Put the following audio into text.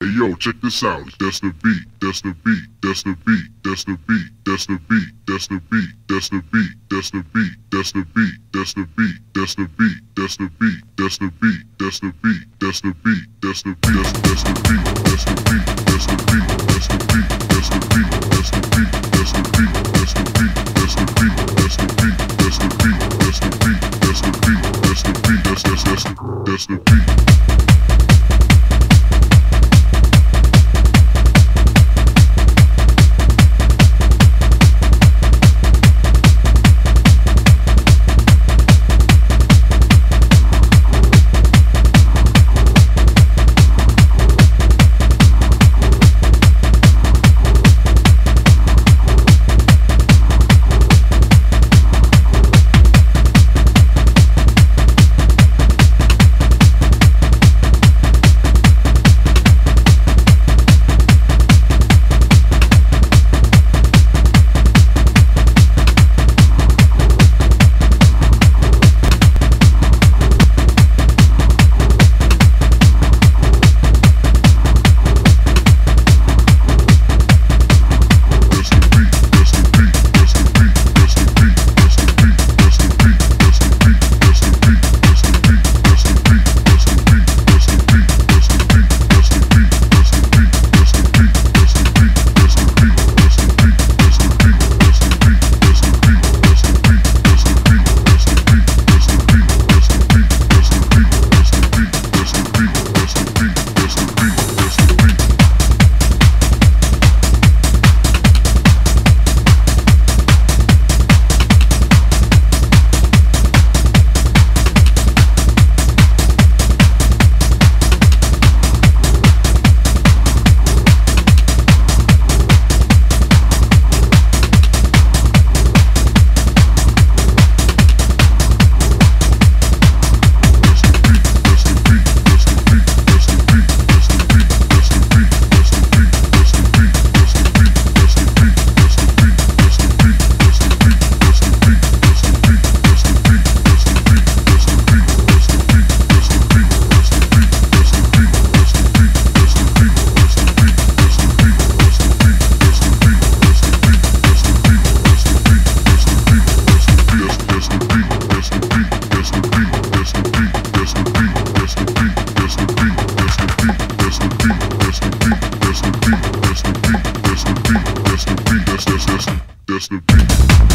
Hey yo, check this out. That's the beat. That's the beat. That's the beat. That's the beat. That's the beat. That's the beat. That's the beat. That's the beat. That's the beat. That's the beat. That's the beat. That's the beat. That's the beat. That's the beat. That's the beat. That's the beat. That's the beat. that's the beat, that's the beat, that's the beat, that's the beat, that's that's that's that's the beat.